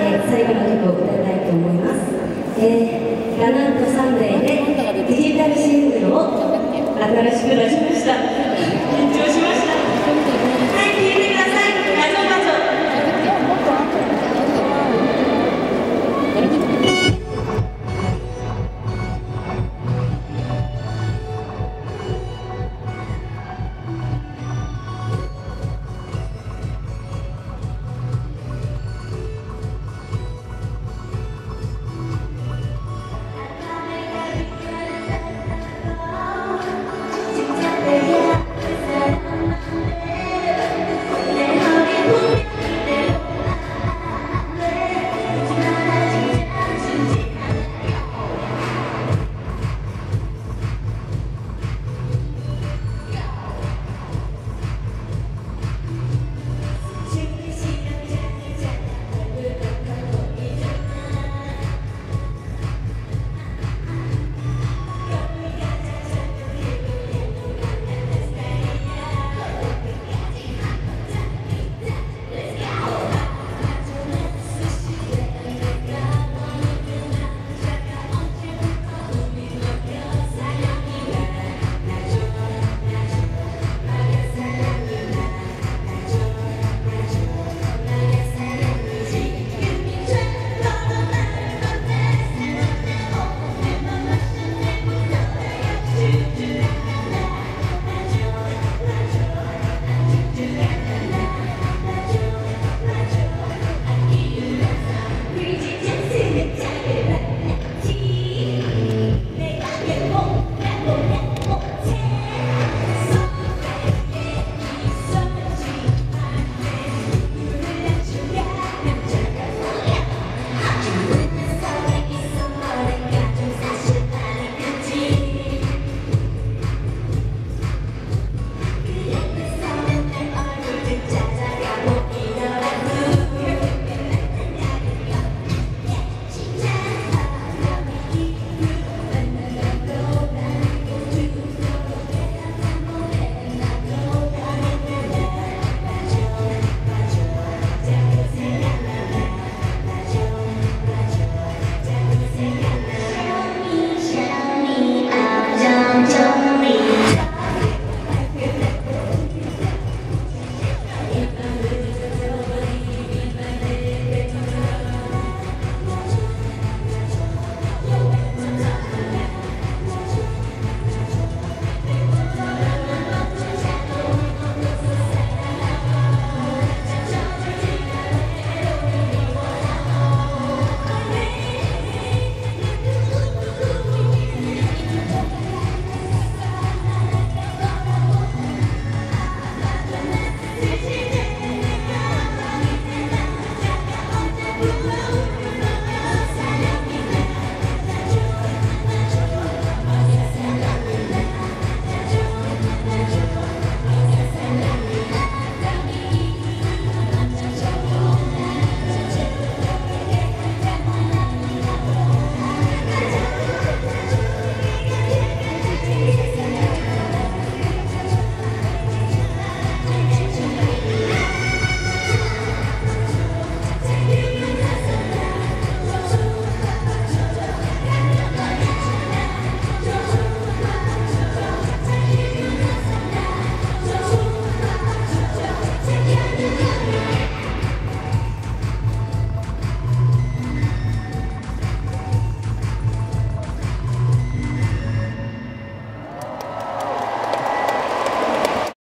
え、最後の曲を歌いたいと思います、えー、ラナントサンデーでデジタルシングルを新しく出しました。